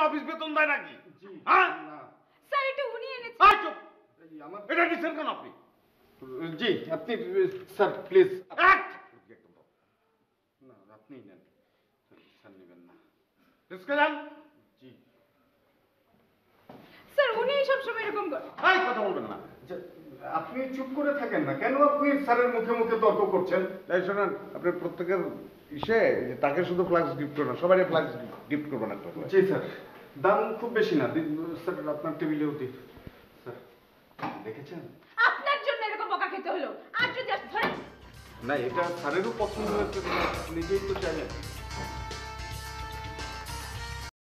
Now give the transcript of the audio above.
Office বেতন দেয় নাকি? জি হ্যাঁ? না। স্যার এটা উনি এনেছে। আয় চুপ। এই আমার এটা নিচ্ছেন কেন আপনি? জি আপনি স্যার প্লিজ। এক! না আপনিই নেন। স্যার নেবেন না। রিস্কে যান জি। স্যার উনি সব সময় এরকম করে এই কথা বলবেন না। আপনি চুপ করে থাকেন না। কেন আপনি স্যারের মুখে মুখে তর্ক করছেন? তাই শোনেন আপনি প্রত্যেকের ইসে যে তাকে শুধু ফ্লাক্স গিফট করবেন সবারই ফ্লাক্স গিফট করবেন একটা জি স্যার। দাম খুব বেশি না। স্যার আপনার টেবিলেও দিন স্যার দেখেছেন? আপনার জন্য এরকম বকা খেতে হলো। আর যদি ধরেন না এটা স্যারেরও পছন্দ হয়েছে নিজেই